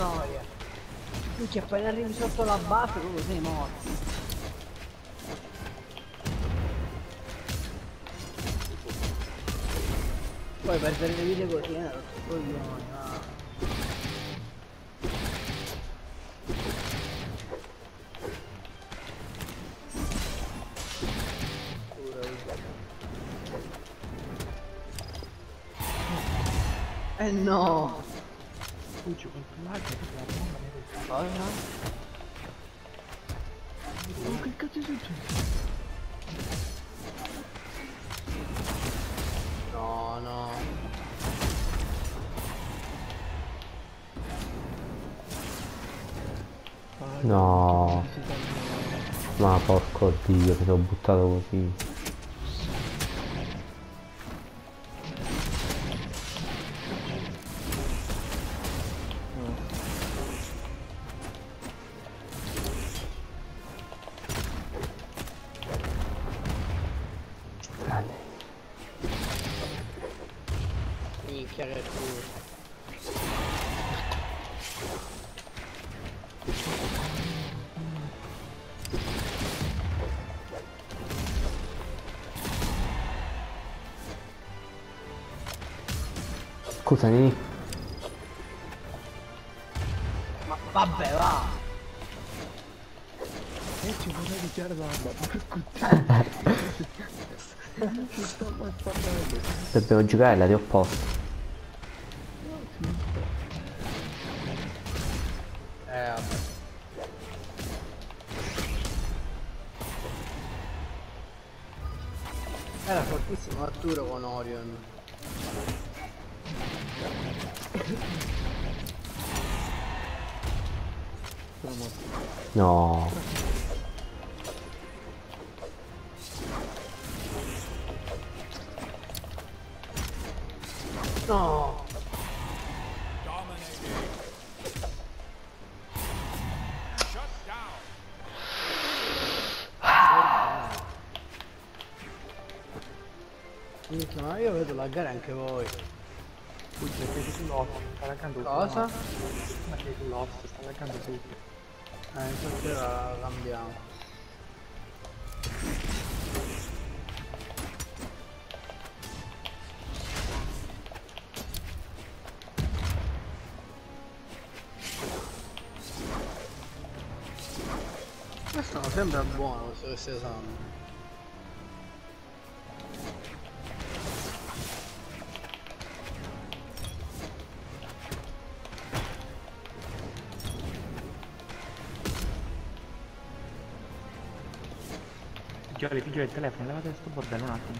noia. Minchia, appena arrivi sotto la base proprio sei morto. Poi perdere le vite così è una rotto coglioni, no. Eh no! Puccio quanto lag per la bomba nel Cosa? Oh, che cazzo è successo? No, no. No. Ma porco dio, mi sono buttato così. Minchia che culo. Scusa, Nini. Ma vabbè va! E ci vorrei dichiarare la bomba. Non ci sto mai parlando. Dobbiamo giocare la di opposto. Eh vabbè. Era fortissimo Arturo con Orion. No. No! Minchia, ma io vedo laggare anche voi. Perché tu lost, sta laggando Cosa? Ma che tu lost, sta laggando tutto. Eh, infatti ora la cambiamo. Questo non sembra buono questo questo esame. Figlioli, figlioli, il telefono, levate sto bordello un attimo.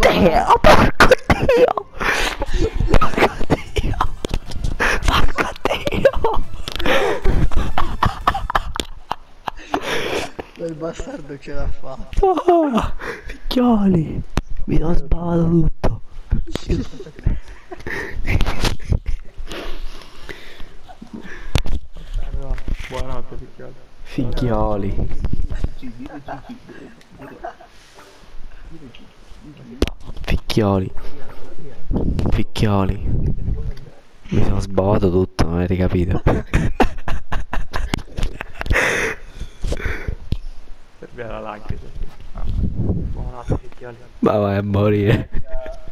Dio, porco dio. Porco dio. Porco dio. Quel bastardo ce l'ha fatta. Oh, picchioli. Mi sono spavato tutto. Buonanotte, figlioli. Figlioli. Picchioli. Picchioli. Mi sono sbavato tutto, non avete capito. Serve la lag. Ah, buonanotte, figlioli. Ma vai a morire.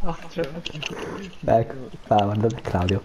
Ah, Ecco, va, guardate Claudio.